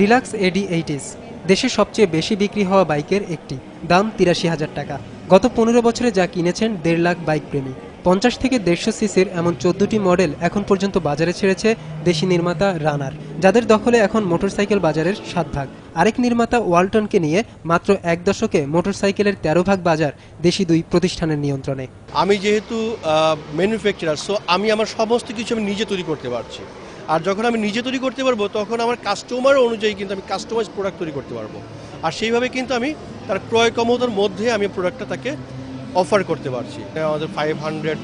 Deluxe এডি eighties দেশের সবচেয়ে বেশি বিক্রি হওয়া বাইকের একটি। দাম তিরাশি হাজার টাকা। গত পনেরো বছরে যা কিনেছেন দেড় লাখ বাইক প্রেমী পঞ্চাশ থেকে দেড়শো সিসির এমন চোদ্দটি মডেল এখন পর্যন্ত বাজারে ছেড়েছে দেশি নির্মাতা রানার, যাদের দখলে এখন মোটরসাইকেল বাজারের সাত ভাগ। আরেক নির্মাতা ওয়ালটনকে নিয়ে মাত্র এক দশকে মোটরসাইকেলের তেরো ভাগ বাজার দেশি দুই প্রতিষ্ঠানের নিয়ন্ত্রণে। আমি যেহেতু ম্যানুফ্যাকচারার সো আমি আমার সমস্ত কিছু আমি নিজে তৈরি করতে পারছি। আর যখন আমি নিজে তৈরি করতে পারব, তখন আমার কাস্টমার অনুযায়ী কিন্তু আমি কাস্টমাইজ প্রোডাক্ট তৈরি করতে পারব। আর সেইভাবে কিন্তু আমি তার ক্রয় ক্ষমতার মধ্যে আমি প্রোডাক্টটা তাকে অফার করতে পারছি। আমাদের ফাইভ হান্ড্রেড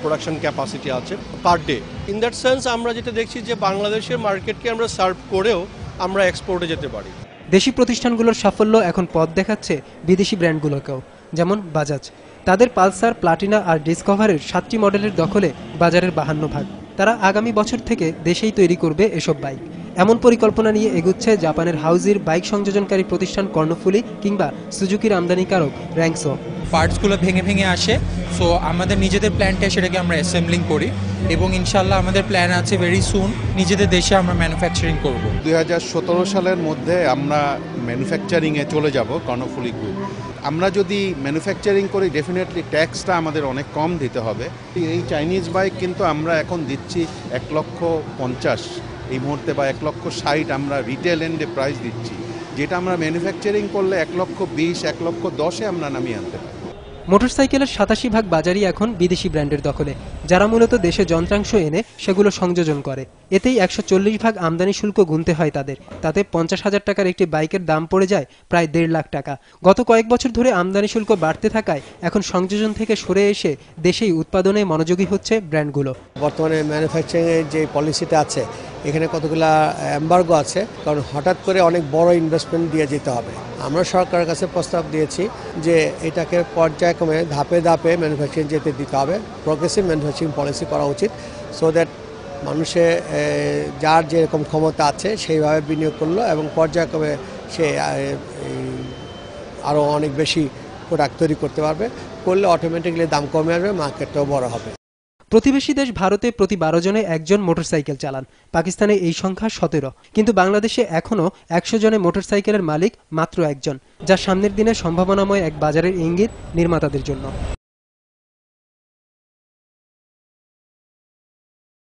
প্রোডাকশন ক্যাপাসিটি আছে per day in that sense আমরা যেটা দেখছি যে বাংলাদেশের মার্কেটকে আমরা সার্ভ করেও আমরা এক্সপোর্টে যেতে পারি। দেশি প্রতিষ্ঠানগুলোর সাফল্য এখন পথ দেখাচ্ছে বিদেশি ব্র্যান্ডগুলোকেও, যেমন বাজাজ তাদের পালসার, প্লাটিনা আর ডিসকভারের সাতটি মডেলের দখলে বাজারের বাহান্ন ভাগ। তারা আগামী বছর থেকে দেশেই তৈরি করবে এসব বাইক। এমন পরিকল্পনা নিয়ে এগুচ্ছে জাপানের হাউজির বাইক সংযোজনকারী প্রতিষ্ঠান কর্ণফুলি কিংবা সুজুকির আমদানিকারক র্যাঙ্কসো পার্টসগুলো ভেঙে ভেঙে আসে। সো আমাদের নিজেদের প্ল্যানটা সেটাকে আমরা অ্যাসেম্বলিং করি এবং ইনশাল্লাহ আমাদের প্ল্যান আছে ভেরি সুন নিজেদের দেশে আমরা ম্যানুফ্যাকচারিং করব। দু হাজার সতেরো সালের মধ্যে আমরা ম্যানুফ্যাকচারিংয়ে চলে যাব, কর্ণফুলি গ্রুপ আমরা যদি ম্যানুফ্যাকচারিং করি ডেফিনেটলি ট্যাক্সটা আমাদের অনেক কম দিতে হবে। এই চাইনিজ বাইক কিন্তু আমরা এখন দিচ্ছি এক লক্ষ পঞ্চাশ। এই মুহূর্তে বা এক লক্ষ ষাট আমরা রিটেল এন্ডে প্রাইস দিচ্ছি। যেটা আমরা ম্যানুফ্যাকচারিং করলে এক লক্ষ বিশ, এক লক্ষ দশে আমরা নামিয়ে আনতে পারি। মোটরসাইকেলের সাতাশি ভাগ বাজারই এখন বিদেশি ব্র্যান্ডের দখলে, যারা মূলত দেশে যন্ত্রাংশ এনে সেগুলো সংযোজন করে। এতেই একশো চল্লিশ ভাগ আমদানি শুল্ক গুনতে হয় তাদের। তাতে পঞ্চাশ হাজার টাকার একটি বাইকের দাম পড়ে যায় প্রায় দেড় লাখ টাকা। গত কয়েক বছর ধরে আমদানি শুল্ক বাড়তে থাকায় এখন সংযোজন থেকে সরে এসে দেশেই উৎপাদনে মনোযোগী হচ্ছে ব্র্যান্ডগুলো। বর্তমানে ম্যানুফ্যাকচারিংয়ের যে পলিসিটা আছে, এখানে কতগুলা অ্যাম্বার্গো আছে, কারণ হঠাৎ করে অনেক বড় ইনভেস্টমেন্ট দিয়ে যেতে হবে। আমরা সরকারের কাছে প্রস্তাব দিয়েছি যে এটাকে পর্যায়ক্রমে ধাপে ধাপে ম্যানুফ্যাকচারিং যেতে দিতে হবে। প্রগ্রেসিভ ম্যানুফ্যাকচারিং পলিসি করা উচিত সো দ্যাট মানুষে যার যেরকম ক্ষমতা আছে সেইভাবে বিনিয়োগ করল এবং পর্যায়ক্রমে সে আরও অনেক বেশি প্রোডাক্ট তৈরি করতে পারবে। করলে অটোমেটিকলি দাম কমে আসবে মার্কেটটাও বড় হবে। প্রতিবেশী দেশ ভারতে প্রতি বারো জনে একজন মোটরসাইকেল চালান। পাকিস্তানে এই সংখ্যা সতেরো। কিন্তু বাংলাদেশে এখনও একশো জনে মোটরসাইকেলের মালিক মাত্র একজন, যা সামনের দিনে সম্ভাবনাময় এক বাজারের ইঙ্গিত নির্মাতাদের জন্য।